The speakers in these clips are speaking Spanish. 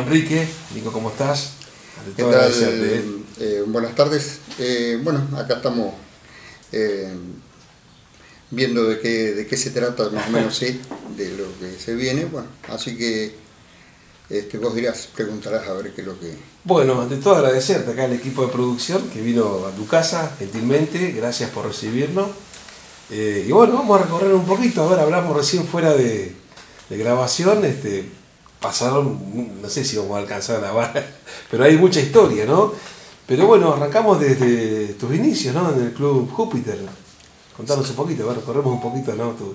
Enrique. Nico, ¿cómo estás? ¿Qué tal? ¿eh? Eh, buenas tardes. Eh, bueno, acá estamos viendo de qué, de qué se trata más o menos de lo que se viene. Bueno, así que este, vos dirás, preguntarás a ver qué es lo que... Bueno, ante todo agradecerte acá al equipo de producción que vino a tu casa gentilmente, gracias por recibirnos. y bueno, vamos a recorrer un poquito, a ver, hablamos recién fuera de, de grabación, este, pasaron, no sé si vamos a alcanzar a grabar, pero hay mucha historia, ¿no? Pero bueno, arrancamos desde tus inicios, ¿no? En el Club Júpiter. Contanos un poquito, a corremos un poquito, ¿no? Tu,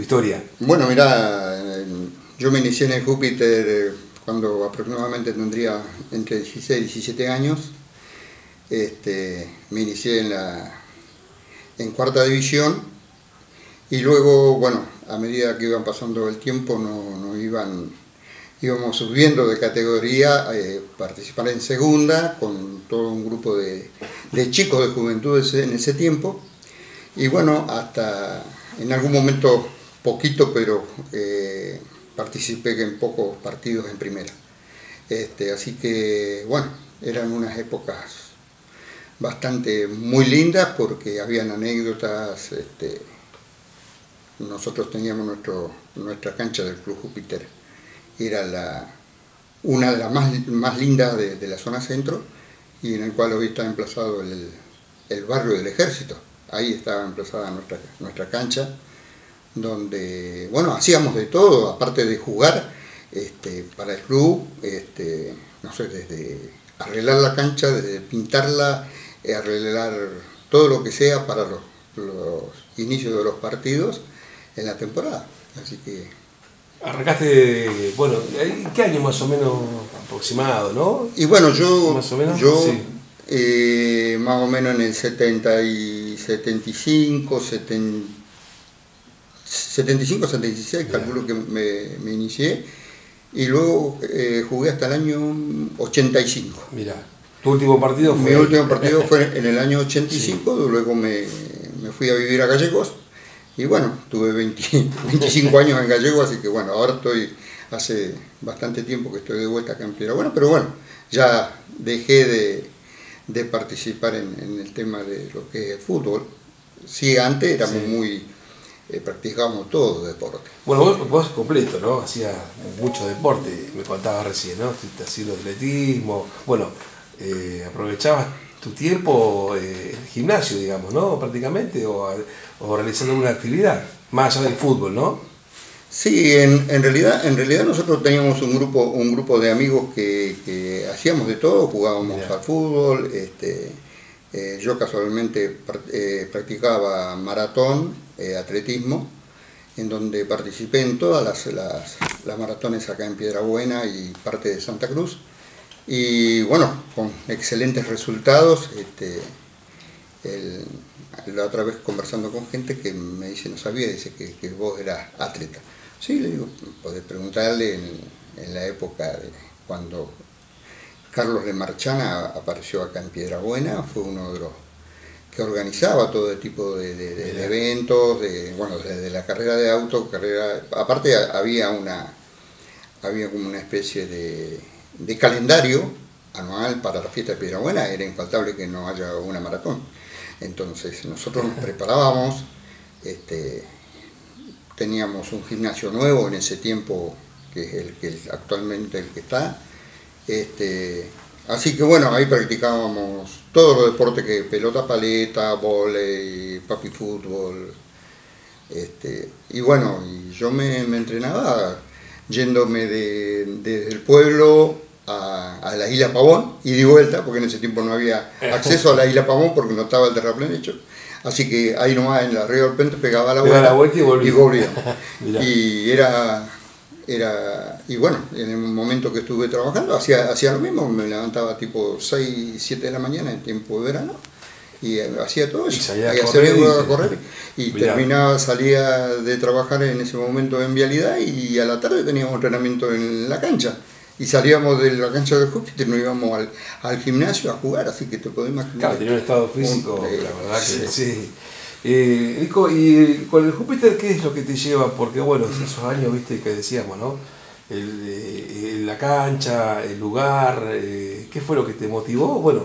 historia. Bueno, mira, yo me inicié en el Júpiter eh, cuando aproximadamente tendría entre 16 y 17 años. Este, me inicié en la en cuarta división y luego, bueno, a medida que iban pasando el tiempo nos iban íbamos subiendo de categoría, eh, participar en segunda con todo un grupo de, chicos de juventudes en ese tiempo. Y bueno, hasta en algún momento poquito, pero eh, participé en pocos partidos en primera. Este, así que bueno, eran unas épocas bastante muy lindas porque habían anécdotas. Este, nosotros teníamos nuestro, nuestra cancha del Club Júpiter era la, una de las más, más lindas de, la zona centro y en el cual hoy está emplazado el, el barrio del ejército. Ahí estaba emplazada nuestra, nuestra cancha, donde, bueno, hacíamos de todo, aparte de jugar este, para el club, este, no sé, desde arreglar la cancha, desde pintarla, eh, arreglar todo lo que sea para los, los inicios de los partidos en la temporada. Así que Arrancaste, bueno, ¿qué año más o menos aproximado, no? Y bueno, yo, más o menos, yo eh, más o menos en el 70 y 75, 75, 76, calculo que me, me, inicié, y luego eh, jugué hasta el año 85. Mira, tu último partido fue... Mi último partido fue en el año 85, luego me, me fui a vivir a Gallegos y bueno, tuve 25 años en gallego, así que bueno, ahora estoy, hace bastante tiempo que estoy de vuelta acá en Piedra Bueno, pero bueno, ya dejé de, participar en, el tema de lo que es el fútbol. Sí, antes éramos muy, eh, practicábamos todo deporte. Bueno, vos, vos, completo, ¿no? Hacías mucho deporte, me contabas recién, ¿no? Haciendo atletismo, bueno, eh, aprovechabas tu tiempo eh, gimnasio, digamos, ¿no? Prácticamente, o, o, realizando una actividad, más allá del fútbol, ¿no? Sí, en, en, realidad, en realidad nosotros teníamos un grupo, un grupo de amigos que, hacíamos de todo, jugábamos al fútbol, este, eh, yo casualmente eh, practicaba maratón, atletismo, en donde participé en todas las, las, las maratones acá en Piedra Buena y parte de Santa Cruz. Y bueno, con excelentes resultados. Este, la otra vez conversando con gente que me dice, no sabía, dice que, vos eras atleta. Sí, le digo, podés preguntarle en, la época de cuando Carlos de Marchana apareció acá en Piedra Buena, fue uno de los que organizaba todo tipo de, eventos, de, bueno, desde la carrera de auto, carrera, aparte había una, había como una especie de de calendario anual para la fiesta de Piedra Buena era infaltable que no haya una maratón. Entonces nosotros nos preparábamos, este, teníamos un gimnasio nuevo en ese tiempo, que es el que actualmente el que está. Este, así que bueno, ahí practicábamos todos los deportes que pelota paleta, volei, papi fútbol. Este, y bueno, y yo me, entrenaba yéndome desde de, el pueblo a, la isla Pavón y di vuelta, porque en ese tiempo no había acceso a la isla Pavón porque no estaba el terraplén hecho. Así que ahí nomás en la río del Pente pegaba la vuelta, y volvía. Y, era, era, y bueno, en el momento que estuve trabajando hacía, hacía lo mismo, me levantaba tipo 6, 7 de la mañana en tiempo de verano y hacía todo eso. Y a correr. Y, terminaba, salía de trabajar en ese momento en vialidad y a la tarde teníamos entrenamiento en la cancha y salíamos de la cancha de Júpiter, nos íbamos al, gimnasio a jugar, así que te podés imaginar. Claro, tenía un estado físico, la verdad que sí. Eh, Nico, ¿y con el Júpiter qué es lo que te lleva? Porque bueno, esos años, viste, que decíamos, ¿no? el, la cancha, el lugar, ¿qué fue lo que te motivó? Bueno,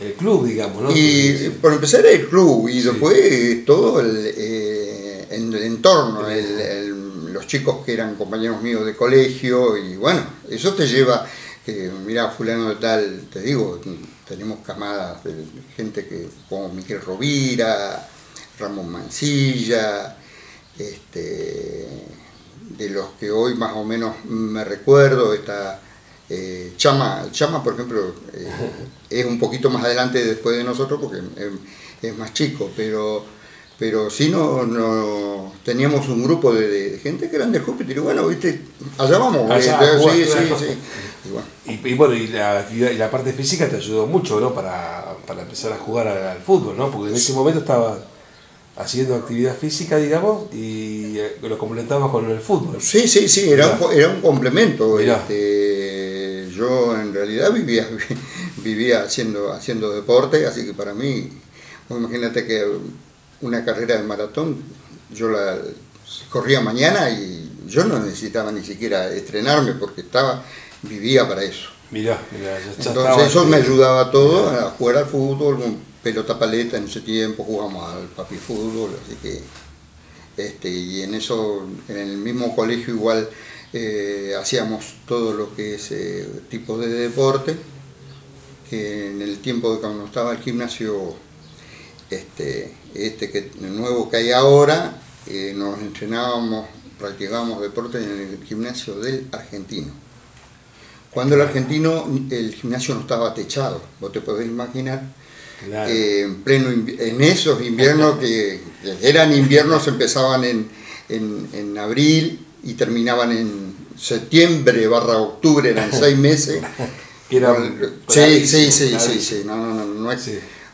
el club, digamos, ¿no? Y por empezar el club y después todo el, el entorno, los chicos que eran compañeros míos de colegio y bueno, eso te lleva, que mira, fulano de tal, te digo, tenemos camadas de gente que como Miguel Rovira, Ramón Mancilla, este, de los que hoy más o menos me recuerdo, está eh, Chama, Chama por ejemplo, eh, es un poquito más adelante después de nosotros porque es más chico, pero pero si no, no teníamos un grupo de, gente que eran de Júpiter y bueno, viste, allá vamos. sí, sí, sí. Y bueno. Y, la, y la parte física te ayudó mucho, ¿no? Para, empezar a jugar al, fútbol, ¿no? Porque en ese momento estaba haciendo actividad física, digamos, y eh, lo complementaba con el fútbol. Sí, sí, sí, era, un, era un complemento. Este, yo en realidad vivía, vivía haciendo, haciendo deporte, así que para mí, imagínate que una carrera de maratón, yo la corría mañana y yo no necesitaba ni siquiera estrenarme porque estaba, vivía para eso. Mirá, mirá, Entonces eso me ayudaba todo a jugar al fútbol, con pelota paleta en ese tiempo, jugamos al papi fútbol, así que este, y en eso, en el mismo colegio igual eh, hacíamos todo lo que es eh, tipo de deporte, que en el tiempo de cuando estaba el gimnasio este, este que, nuevo que hay ahora, eh, nos entrenábamos, practicábamos deporte en el gimnasio del argentino. Cuando el argentino, el gimnasio no estaba techado, vos te podés imaginar, eh, en, pleno, en esos inviernos que, eran inviernos, empezaban en, en, abril y terminaban en septiembre barra octubre, eran seis meses. sí, sí, sí, sí, sí, no, no, no, no es,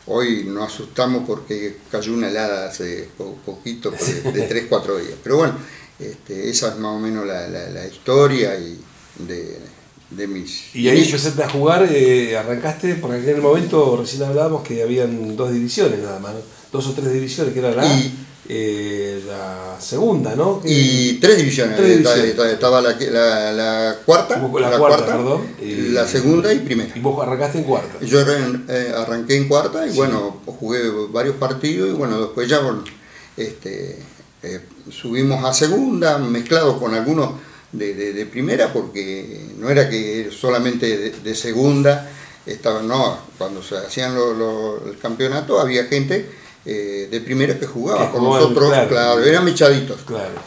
Hoy nos asustamos porque cayó una helada hace poquito, de 3, 4 días. Pero bueno, este, esa es más o menos la, historia y de, mis... Y ahí empezaste a jugar, eh, arrancaste, porque en el momento recién hablábamos que habían dos divisiones nada más, dos o tres divisiones, que era la... Eh, la segunda, ¿no? Y tres divisiones. Estaba la, la, cuarta, la, cuarta, perdón, la segunda y primera. Y vos arrancaste en cuarta. Yo eh, arranqué en cuarta y bueno, jugué varios partidos y bueno, después ya este, eh, subimos a segunda, mezclados con algunos de, primera, porque no era que solamente de, segunda, estaba, no, cuando se hacían el campeonato había gente eh, de primera que jugaba con nosotros, claro, eran mechaditos.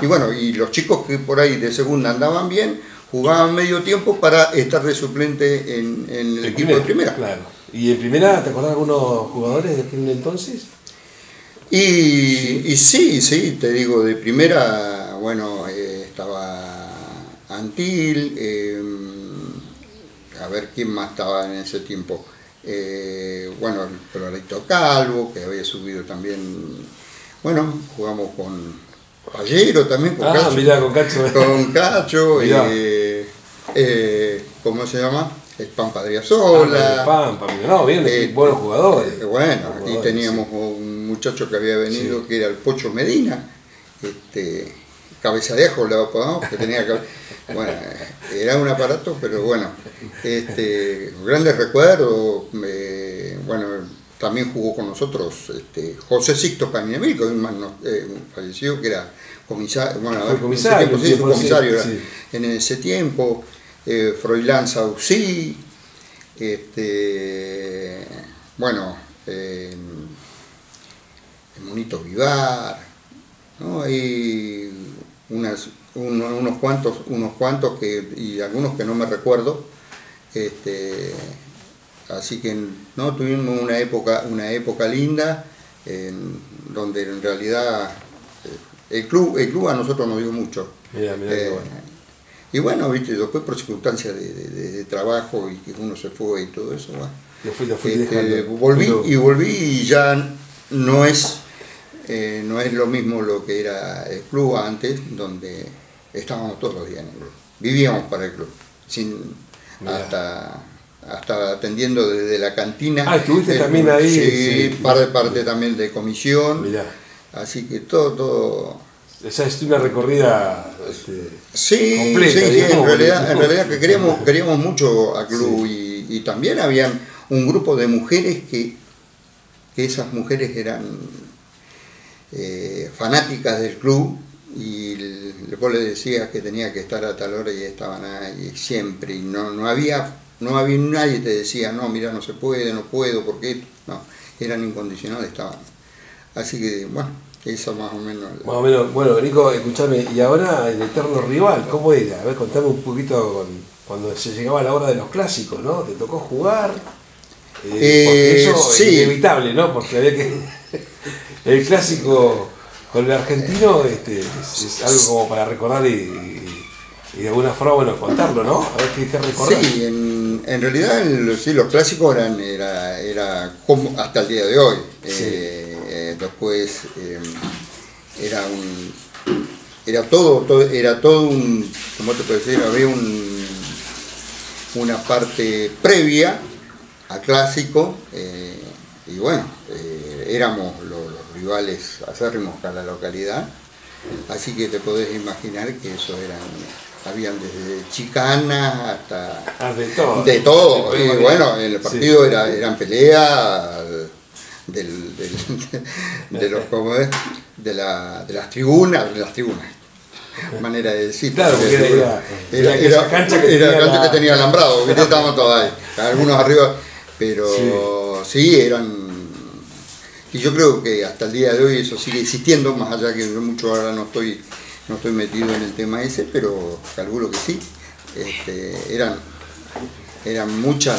Y bueno, y los chicos que por ahí de segunda andaban bien, jugaban medio tiempo para estar de suplente en, el, equipo de primera. Claro. ¿Y en primera te acordás de algunos jugadores de aquel entonces? Y sí. sí, te digo, de primera, bueno, eh, estaba Antil, eh, a ver quién más estaba en ese tiempo. Eh, bueno, el Colorito Calvo, que había subido también, bueno, jugamos con Pallero también, con ah, Cacho. con Cacho. Con Cacho, eh, eh, ¿cómo se llama? El Pampa Driasola. Ah, Pampa, no, bien, eh, buenos jugadores. bueno, aquí teníamos un muchacho que había venido que era el Pocho Medina, este, cabeza de ajo apodamos, que tenía bueno, era un aparato, pero bueno, este, grandes recuerdos, bueno, también jugó con nosotros este, José Sixto Caminamil, que eh, falleció, que era comisario, bueno, comisario, comisario en ese tiempo, eh, Froilán Sausí, este, bueno, eh, Monito Vivar, ¿no? Hay unas unos cuantos, unos cuantos que, y algunos que no me recuerdo. Este, así que no tuvimos una época, una época linda, en, donde en realidad eh, el club, el club a nosotros nos dio mucho. Eh, y bueno, viste, después por circunstancias de, trabajo y que uno se fue y todo eso, este, volví y volví y ya no es, eh, no es lo mismo lo que era el club antes, donde estábamos todos los días en el club. Vivíamos para el club, sin, hasta, hasta atendiendo desde la cantina. Ah, estuviste también ahí. Sí, parte, parte también de comisión. Así que todo, todo esa es una recorrida este, sí, completa, sí, sí, en realidad, en realidad que queríamos, queríamos mucho a club y, y, también habían un grupo de mujeres que, que esas mujeres eran eh, fanáticas del club y después le decía que tenía que estar a tal hora y estaban ahí siempre y no, no había no había nadie te decía no mira no se puede no puedo porque no eran incondicionales estaban. Así que bueno eso más o menos más o menos. Bueno Nico escúchame y ahora el eterno rival cómo era a ver contame un poquito cuando se llegaba la hora de los clásicos no te tocó jugar eh, porque eh, eso es inevitable no porque había que el clásico con el argentino este, es, algo como para recordar y, de alguna forma, bueno, contarlo, ¿no? A ver qué, recordar. Sí, en, en realidad sí, los clásicos eran era, era como hasta el día de hoy. Eh, eh, después eh, era un era todo, todo, era todo un ¿cómo te puedo decir? había un una parte previa al clásico y bueno éramos rivales acérrimos para la localidad, así que te podés imaginar que eso eran, habían desde chicanas hasta... Ah, de todo. De todo, y bueno, en el partido era, eran peleas del, de, los. De, la, de las tribunas, de las tribunas manera de decir. Claro, era, era, era, cancha que, era tenía, cancha que tenía alambrado, estábamos todos ahí, algunos arriba, pero sí, eran y yo creo que hasta el día de hoy eso sigue existiendo, más allá que yo mucho ahora no estoy, no estoy metido en el tema ese, pero calculo que sí. Este, eran, eran muchas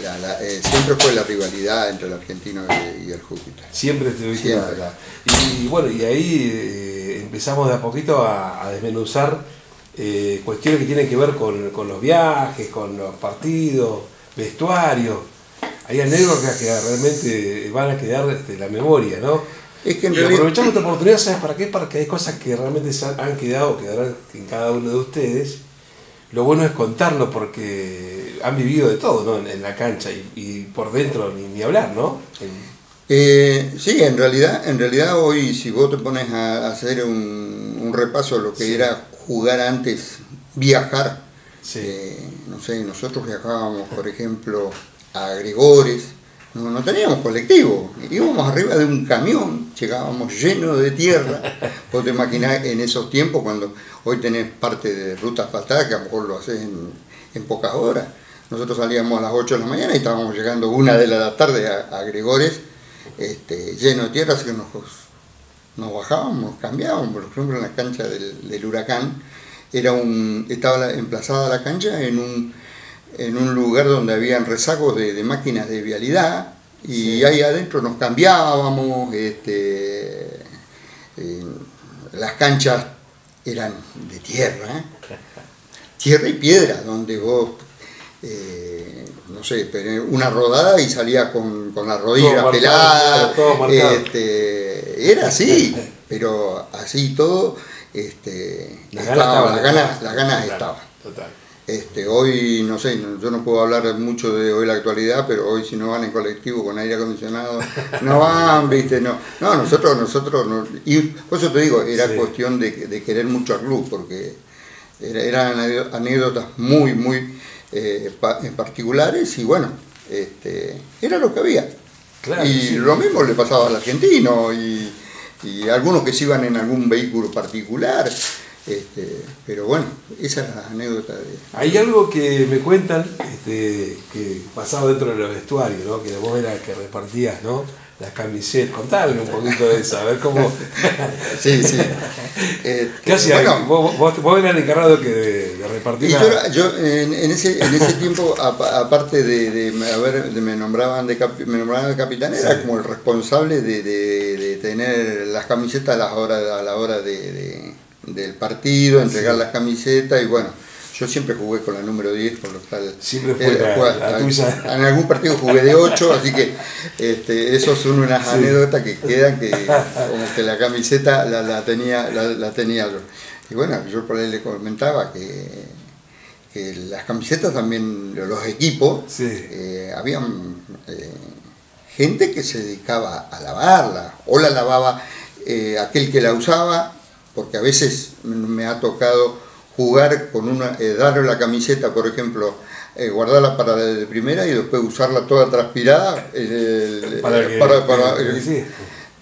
la, eh, siempre fue la rivalidad entre el argentino y, el Júpiter. Siempre estuviste Y, bueno, y ahí eh, empezamos de a poquito a, desmenuzar eh, cuestiones que tienen que ver con, con, los viajes, con los partidos, vestuario hay anécdotas que realmente van a quedar de la memoria, ¿no? Es que en y aprovechando esta oportunidad, ¿sabes para qué? Para que hay cosas que realmente han quedado, quedarán en cada uno de ustedes. Lo bueno es contarlo porque han vivido de todo, ¿no? En, la cancha y, por dentro ni, ni hablar, ¿no? Eh, sí, en realidad, en realidad hoy si vos te pones a hacer un, repaso de lo que era jugar antes, viajar, eh, no sé, nosotros viajábamos, por ejemplo, a Gregores, no, no, teníamos colectivo, íbamos arriba de un camión, llegábamos llenos de tierra. Vos te imaginás en esos tiempos, cuando hoy tenés parte de ruta asfaltada, que a lo mejor lo haces en, pocas horas. Nosotros salíamos a las 8 de la mañana y estábamos llegando una de la tarde a, Gregores, este, lleno de tierra, así que nos, nos bajábamos, cambiábamos, por ejemplo en la cancha del, del huracán, era un, estaba emplazada la cancha en un en un lugar donde habían rezagos de, máquinas de vialidad y ahí adentro nos cambiábamos, este, las canchas eran de tierra, ¿eh? tierra y piedra, donde vos, eh, no sé, una rodada y salía con, la rodilla pelada, este, era así, pero así todo, este, las ganas, las ganas, estaban. Este, hoy, no sé, yo no puedo hablar mucho de hoy la actualidad, pero hoy si no van en colectivo con aire acondicionado, no van, viste, no. No, nosotros, nosotros, y por eso te digo, era cuestión de, querer mucho al club, porque eran anécdotas muy, muy eh, particulares y bueno, este, era lo que había. y lo mismo le pasaba al argentino y, y algunos que se iban en algún vehículo particular. Este, pero bueno, esa es la anécdota de... Hay algo que me cuentan este, que pasaba dentro de los vestuarios, ¿no? que vos eras que repartías ¿no? las camisetas. Contame un poquito de eso, a ver cómo... sí, sí. Eh, ¿Qué hacías? ¿Vos, vos, eras el encargado que de, repartir. Y yo, en, ese, en ese tiempo, aparte de, de, haber, de me, nombraban de me nombraban de capitán, era como el responsable de, de, tener las camisetas a la hora, a la hora de del partido, entregar las camisetas y bueno, yo siempre jugué con la número 10, por lo tal. Siempre fue la, En algún partido jugué de 8, así que este, esos son unas anécdotas que quedan que como que la camiseta la, tenía la, tenía Y bueno, yo por ahí le comentaba que, que las camisetas también, los equipos, eh, habían eh, gente que se dedicaba a lavarla, o la lavaba eh, aquel que la usaba, porque a veces me ha tocado jugar con una, eh, darle la camiseta, por ejemplo, eh, guardarla para la de primera y después usarla toda transpirada para, para,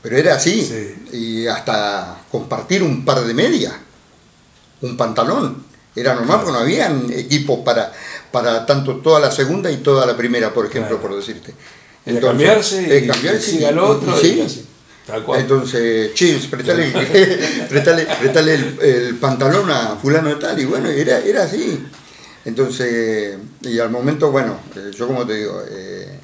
pero era así y hasta compartir un par de medias un pantalón era normal porque no habían equipos para para tanto toda la segunda y toda la primera por ejemplo por decirte. Entonces, cambiarse, y, cambiarse y, al otro sí, entonces, chis, prestale, el, pantalón a fulano de tal, y bueno, era, era así. Entonces, y al momento, bueno, eh, yo como te digo, eh,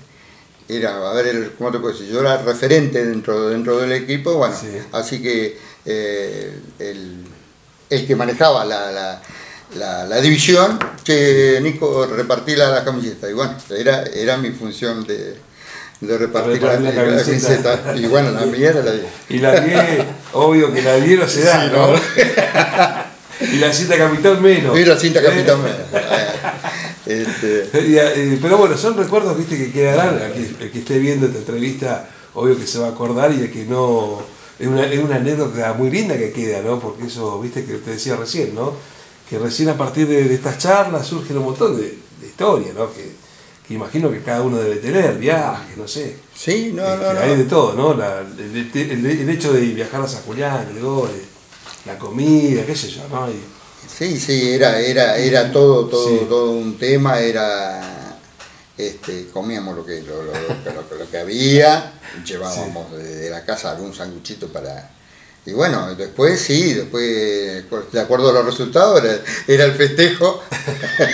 era, a ver, ¿cómo te puedo decir? Yo era referente dentro, dentro del equipo, bueno, así que eh, el, que manejaba la, la, división, que Nico repartía la, camiseta, y bueno, era, era mi función de, de repartir la, la, camiseta. Y bueno, la mía era la 10. Y la 10, obvio que la 10 no se da, ¿no? y la cinta capitán menos. Y la cinta capitán menos. Este... Eh, pero bueno, son recuerdos ¿viste? que quedarán. El que, esté viendo esta entrevista, obvio que se va a acordar y de que no. Es una, es una anécdota muy linda que queda, ¿no? Porque eso, viste, que te decía recién, ¿no? Que recién a partir de, estas charlas surgen un montón de, de historias, ¿no? Que, que imagino que cada uno debe tener, viajes, no sé. Sí, no, este, no, Hay de todo, ¿no? el, hecho de viajar a San Julián, la comida, qué sé yo, ¿no? sí, sí, era, era, era todo, todo, todo un tema, era este, comíamos lo que, lo, lo, que había, llevábamos de la casa algún sanguchito para, y bueno, después sí, después, de acuerdo a los resultados, era, el festejo.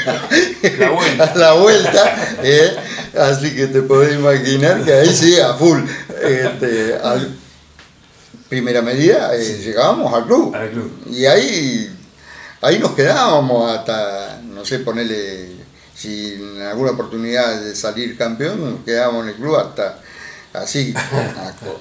La vuelta. la vuelta. ¿eh? Así que te podés imaginar que ahí sí, a full. Este, primera medida, eh, llegábamos al club. Al club. Y ahí, ahí nos quedábamos hasta, no sé, ponerle, si en alguna oportunidad de salir campeón, nos quedábamos en el club hasta así,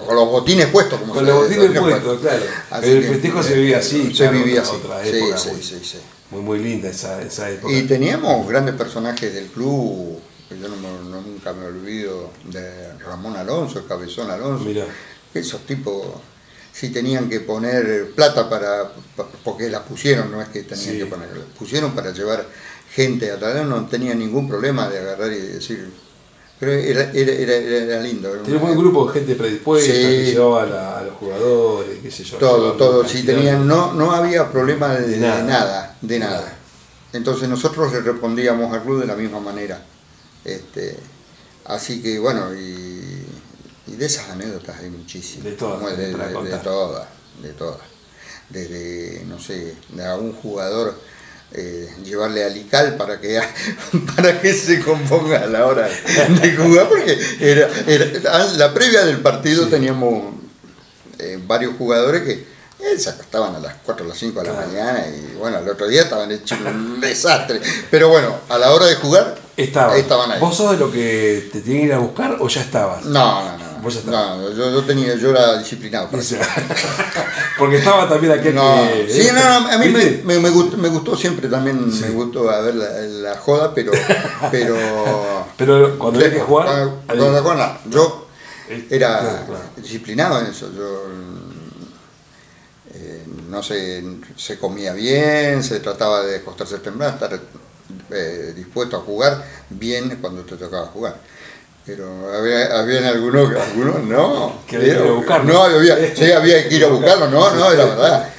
con los botines puestos. Como con los botines puestos, claro. el festejo se vivía así, se vivía así. Otra época sí, muy, sí, sí, muy, muy, linda esa, esa, época. Y teníamos grandes personajes del club, yo no, nunca me olvido de Ramón Alonso, el Cabezón Alonso. Mira. Esos tipos sí tenían que poner plata para, porque la pusieron, no es que tenían que poner, pusieron para llevar gente a no tenían ningún problema de agarrar y decir pero era, era, era, era lindo. Tenía un buen grupo de gente predispuesta que llevaba a, los jugadores, qué sé yo. Todo, todo. Sí, tenían, no, no había problema de, nada. de nada, Entonces nosotros le respondíamos al club de la misma manera. Este, así que bueno, y, y de esas anécdotas hay muchísimas. De todas. De, de, de, todas, de todas. Desde, no sé, de algún jugador eh, llevarle a Lical para que, para que se componga a la hora de jugar, porque era, la previa del partido teníamos eh, varios jugadores que eh, se acostaban a las 4 o las 5 de la mañana y bueno, el otro día estaban hechos un desastre. Pero bueno, a la hora de jugar estaban ahí. ¿Vos sos de lo que te tienen que ir a buscar o ya estabas? No, no, no. No, yo, yo, tenía, yo era disciplinado. Porque estaba también aquel no, que... Sí, no, a mí me, me, gustó, me, gustó, siempre también, me gustó a ver la, joda, pero... Pero, pero cuando había que jugar... Cuando, cuando, yo era disciplinado en eso. Yo, eh, no sé, se comía bien, se trataba de acostarse temprano, estar eh, dispuesto a jugar bien cuando te tocaba jugar. Pero había, había algunos, algunos no. Que había que ir a buscarlo. No, había, sí, había que ir a buscarlo, no, no, era verdad.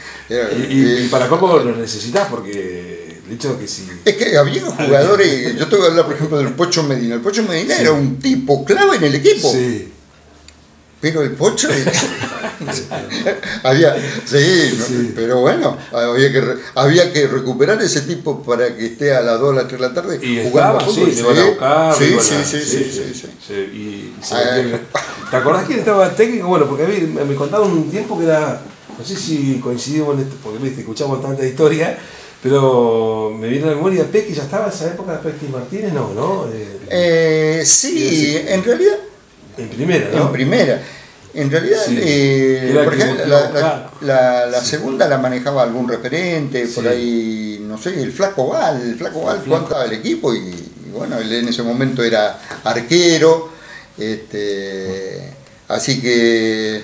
y, para cómo lo necesitas, porque de hecho que sí. Es que había jugadores, yo tengo que hablar por ejemplo del Pocho Medina. El Pocho Medina era un tipo clave en el equipo. Sí. Pero el Pocho había, sí, pero bueno, había que, había que recuperar ese tipo para que esté a las 2 a las 3 de la tarde y jugando fútbol. Sí, sí, buscar, sí, sí, sí, sí, sí, Y ¿Te acordás quién estaba técnico? Bueno, porque a mí me contaba un tiempo que era, no sé si coincidimos en esto, porque ¿viste? escuchamos tanta historia, pero me viene a la memoria, Pequi ya estaba en esa época, Pequi Martínez, no, ¿no? Eh, eh sí, en realidad en primera, ¿no? En primera. En realidad, eh, por ejemplo, la, la, segunda la manejaba algún referente, por ahí, no sé, el Flaco Val, el Flaco Val jugaba el equipo y, bueno, él en ese momento era arquero, este, así que,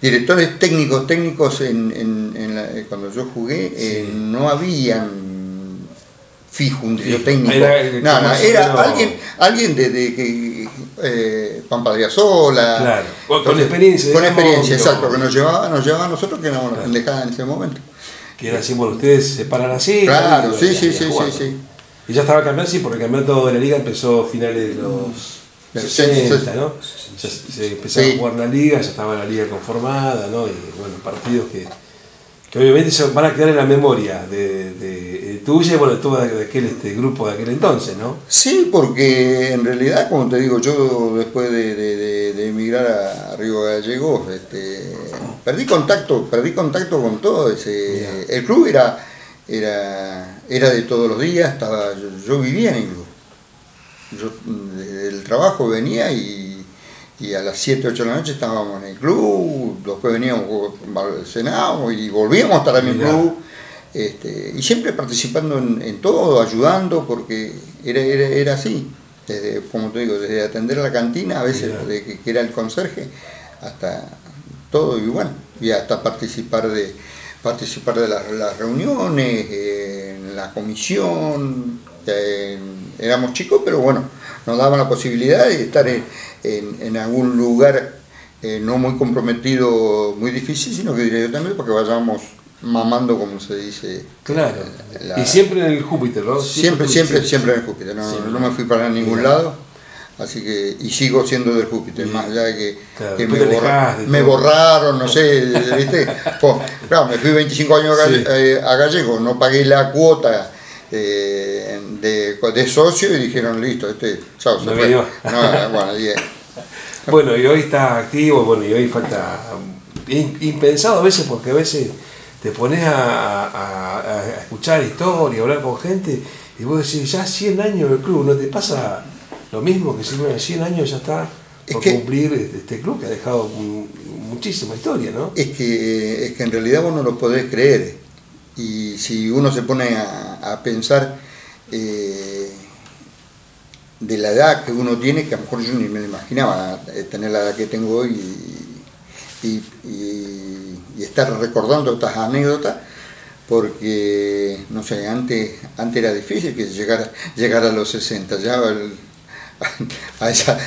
directores técnicos, técnicos en, en, la, eh, cuando yo jugué, eh, no habían fijo un director técnico. no, no, era alguien, alguien de, de que eh, Pampa de Sola. Claro, con, experiencia. Con experiencia, exacto, que nos llevaba, nos llevaba a nosotros que nos claro. en ese momento. Que era así, bueno, ustedes se paran así. Claro, sí, sí, sí, sí, sí. Y ya estaba cambiando, sí, porque el campeonato de la liga empezó a finales de los 60, ¿no? se empezaba a jugar la liga, ya estaba la liga conformada, ¿no? Y bueno, partidos que, que obviamente van a quedar en la memoria de, de, tuya y bueno, de todo aquel este, grupo de aquel entonces, ¿no? Sí, porque en realidad, como te digo, yo después de, emigrar a Río Gallegos, este, perdí contacto, perdí contacto con todo ese. El club era, era, era de todos los días, estaba, yo, vivía en el club. Yo del trabajo venía y y a las 7, 8 de la noche estábamos en el club, después veníamos, cenábamos y volvíamos a estar en el club. Este, y siempre participando en, todo, ayudando, porque era, era, así, desde, como te digo, desde atender la cantina, a veces de que, era el conserje, hasta todo y bueno, y hasta participar de participar de las, reuniones, en la comisión, éramos chicos, pero bueno, nos daban la posibilidad de estar en, en, algún lugar eh, no muy comprometido, muy difícil, sino que diría yo también, porque vayamos mamando, como se dice. Claro. y siempre en el Júpiter, ¿no? Siempre, siempre, siempre, en el Júpiter. No, me fui para ningún lado. Así que, y sigo siendo del Júpiter, más allá de que, me, borraron, no sé, ¿viste? claro, me fui 25 años eh, a, Gallego, no pagué la cuota eh, de, de, socio y dijeron, listo, este, chao, se fue. No, bueno, y, bueno, y hoy está activo, bueno, y hoy falta impensado a veces porque a veces te pones a, escuchar historia, a hablar con gente y vos decís, ya 100 años el club, ¿no te pasa lo mismo que si 100 años ya está por cumplir este, este club que ha dejado muchísima historia, ¿no? Es que, es que en realidad vos no lo podés creer y si uno se pone a, pensar eh, de la edad que uno tiene, que a lo mejor yo ni me imaginaba eh, tener la edad que tengo hoy y, estar recordando estas anécdotas, porque, no sé, antes, antes era difícil que llegara, llegar a los 60, ya a esa,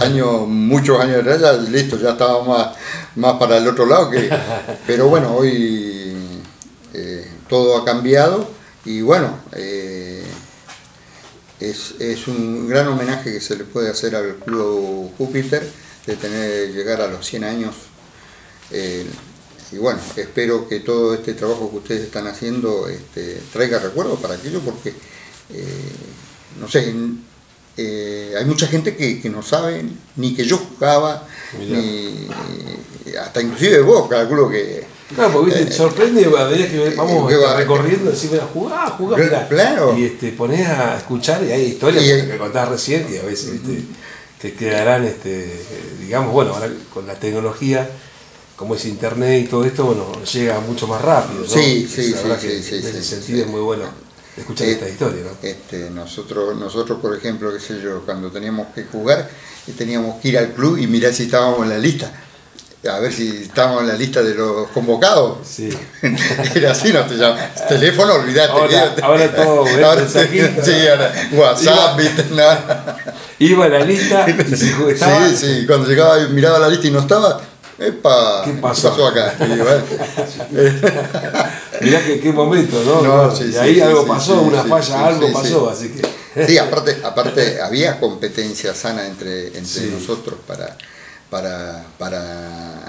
año, muchos años atrás, ya listo, ya estaba más, más para el otro lado, que, pero bueno, hoy eh, todo ha cambiado y bueno, eh, es, un gran homenaje que se le puede hacer al Club Júpiter de tener llegar a los 100 años. Eh, y bueno, espero que todo este trabajo que ustedes están haciendo este, traiga recuerdos para aquello porque, no sé, hay mucha gente que, no sabe ni que yo jugaba, ni, hasta inclusive vos, calculo que Claro, porque te eh, sorprende que vamos eh, recorriendo, decís, mira, jugá, jugá, Claro. Y este, ponés a escuchar y hay historias que contás recién que a veces te quedarán, este, digamos, bueno, ahora con la tecnología, como es internet y todo esto, bueno, llega mucho más rápido. ¿no? Sí, sí, sí, sí, sí, En ese sentido es muy bueno escuchar esta historia, ¿no? Este, nosotros, nosotros, por ejemplo, qué sé yo, cuando teníamos que jugar, teníamos que ir al club y mirar si estábamos en la lista a ver si estábamos en la lista de los convocados. Sí. Era así, no te llamas. Teléfono, olvídate. Ahora, ahora todo, ¿eh? ahora, sí, ahora, WhatsApp, ¿viste? Iba a la lista y si estaba... Sí, sí, cuando llegaba y miraba la lista y no estaba, ¡epa! ¿Qué pasó, acá? Mirá que qué momento, ¿no? no sí, y ahí algo pasó, una falla, algo pasó, así que... Sí, aparte, aparte había competencia sana entre, entre nosotros para para, para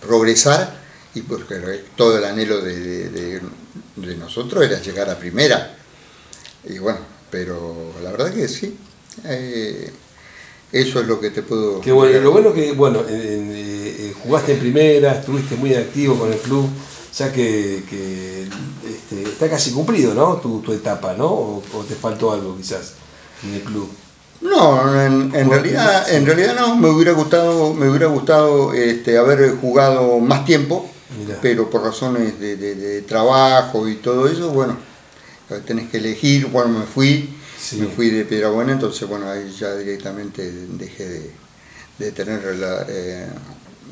progresar y porque todo el anhelo de, nosotros era llegar a primera. Y bueno, pero la verdad que sí. Eh, eso es lo que te puedo... Qué bueno, lo bueno que, bueno, eh, jugaste en primera, estuviste muy activo con el club, ya que, este, está casi cumplido, ¿no? Tu, tu etapa, ¿no? O, o, te faltó algo quizás en el club. No, en, realidad, en realidad no, me hubiera gustado, me hubiera gustado este, haber jugado más tiempo, pero por razones de, trabajo y todo eso, bueno, tenés que elegir, bueno, me fui, me fui de Piedrabuena, entonces bueno, ahí ya directamente dejé de, tener la, eh,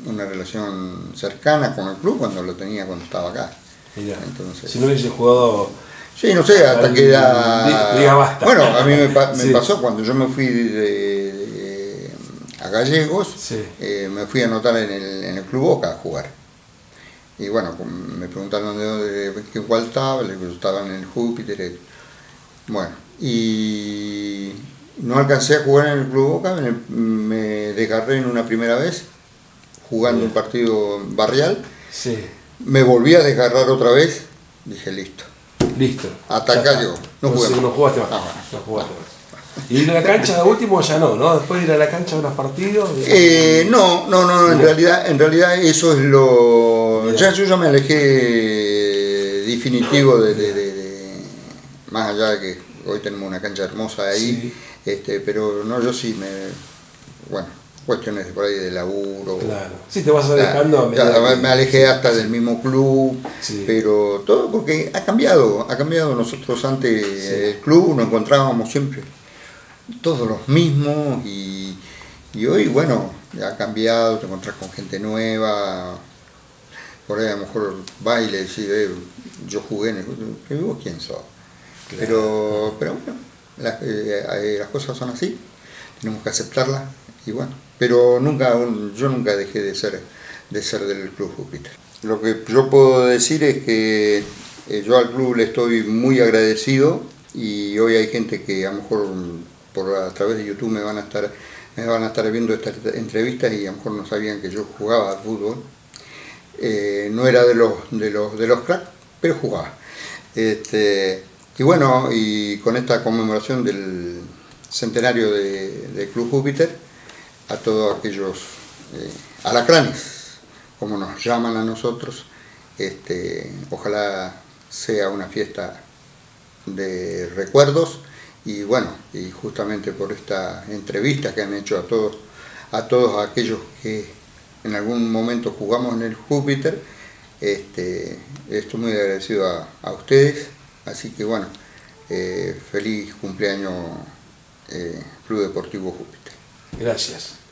una relación cercana con el club cuando lo tenía cuando estaba acá. Entonces, si no hubiese jugado Sí, no sé, hasta que era... Bueno, a mí me, pasó cuando yo me fui de, a Gallegos, eh, me fui a anotar en el, en el Club Boca a jugar. Y bueno, me preguntaron de dónde, qué cuál estaba, le estaba en el Júpiter. Bueno, y no alcancé a jugar en el Club Boca, me, desgarré en una primera vez, jugando un partido barrial. Sí. Me volví a desgarrar otra vez, dije listo Listo. Hasta acá llegó. No, jugué no jugaste más. No, jugaste ¿Y ir a la cancha de último ya no, no? Después de ir a la cancha de unos partidos. Eh, no, no, no, en realidad, en realidad eso es lo. Ya yo ya me alejé definitivo de, de, de, más allá de que hoy tenemos una cancha hermosa ahí, este, pero no, yo sí me bueno, cuestiones por ahí de laburo. Claro. Sí, te vas alejando. me alejé hasta del mismo club, pero todo porque ha cambiado, ha cambiado. Nosotros antes el club nos encontrábamos siempre todos los mismos y, hoy, bueno, ha cambiado, te encontrás con gente nueva. Por ahí a lo mejor baile, decir, eh, yo jugué en el ¿vos quién sos? Pero, pero bueno, las, eh, eh, las cosas son así, tenemos que aceptarlas y bueno pero nunca yo nunca dejé de ser de ser del club Júpiter. Lo que yo puedo decir es que eh, yo al club le estoy muy agradecido y hoy hay gente que a lo mejor por a través de YouTube me van a estar me van a estar viendo estas entrevistas y a lo mejor no sabían que yo jugaba al fútbol. Eh, no era de los de los de los cracks pero jugaba. Este, y bueno y con esta conmemoración del centenario del de Club Júpiter a todos aquellos eh, alacranes, como nos llaman a nosotros. Este, ojalá sea una fiesta de recuerdos y bueno, y justamente por esta entrevista que han hecho a todos, a todos aquellos que en algún momento jugamos en el Júpiter, este, estoy muy agradecido a, ustedes, así que bueno, eh, feliz cumpleaños eh, Club Deportivo Júpiter. Gracias.